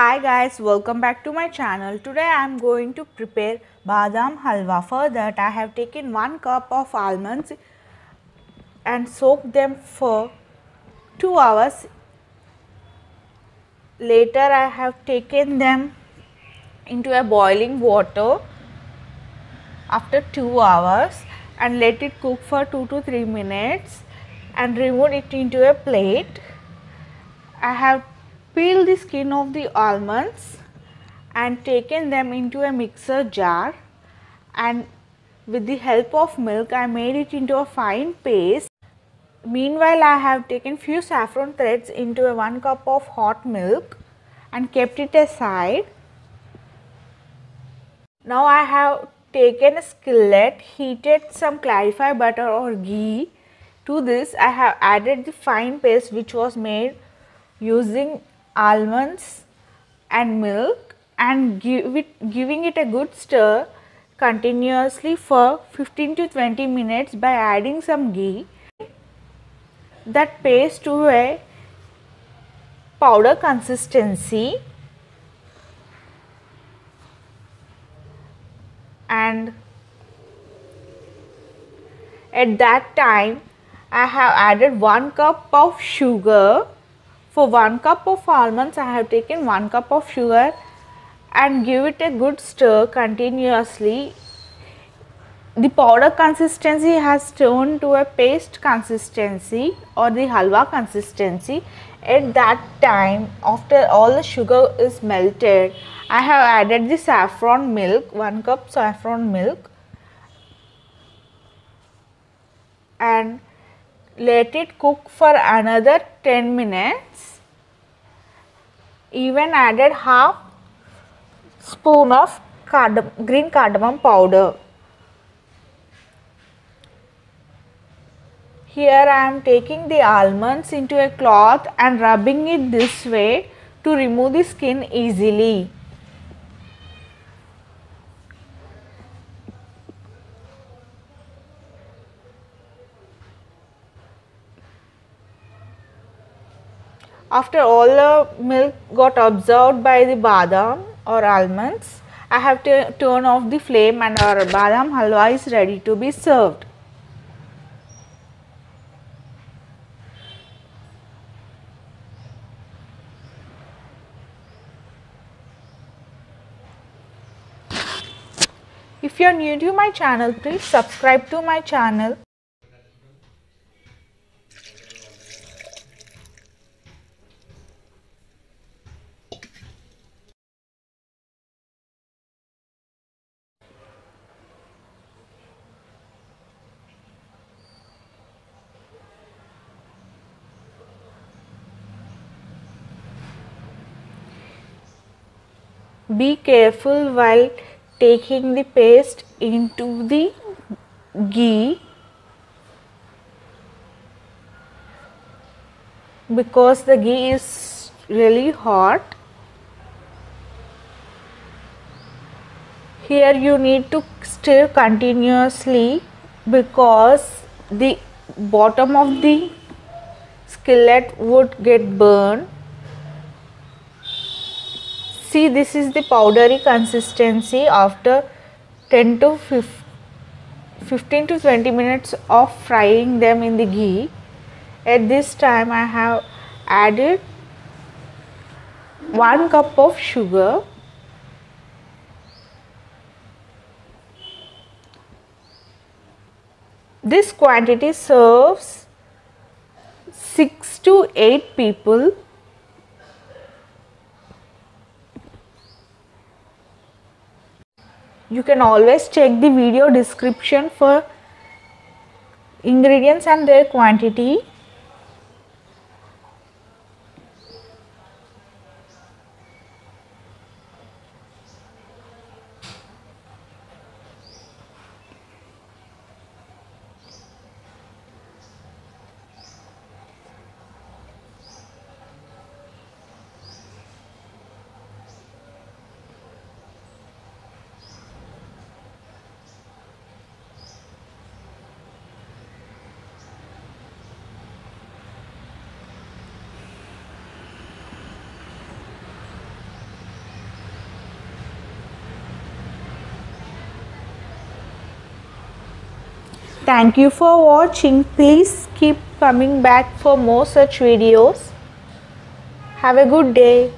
guys, welcome back to my channel. Today I am going to prepare badam halwa. For that I have taken 1 cup of almonds and soaked them for 2 hours. Later I have taken them into a boiling water after 2 hours and let it cook for 2 to 3 minutes and remove it into a plate. I have peeled the skin of the almonds and taken them into a mixer jar and with the help of milk I made it into a fine paste. Meanwhile I have taken few saffron threads into a 1 cup of hot milk and kept it aside. Now I have taken a skillet, heated some clarified butter or ghee. To this I have added the fine paste which was made using almonds and milk and give it, giving it a good stir continuously for 15 to 20 minutes by adding some ghee. That paste to a powder consistency and at that time I have added 1 cup of sugar for 1 cup of almonds I have taken 1 cup of sugar and give it a good stir continuously. The powder consistency has turned to a paste consistency or the halwa consistency. At that time after all the sugar is melted I have added the saffron milk 1 cup saffron milk and let it cook for another 10 minutes. Even added half spoon of cardam green cardamom powder. Here I am taking the almonds into a cloth and rubbing it this way to remove the skin easily. After all the milk got absorbed by the badam or almonds, I have to turn off the flame and our badam halwa is ready to be served. If you are new to my channel, please subscribe to my channel. Be careful while taking the paste into the ghee because the ghee is really hot. Here you need to stir continuously because the bottom of the skillet would get burned see this is the powdery consistency after 10 to 15 to 20 minutes of frying them in the ghee. At this time I have added 1 cup of sugar. This quantity serves 6 to 8 people you can always check the video description for ingredients and their quantity Thank you for watching. Please keep coming back for more such videos. Have a good day.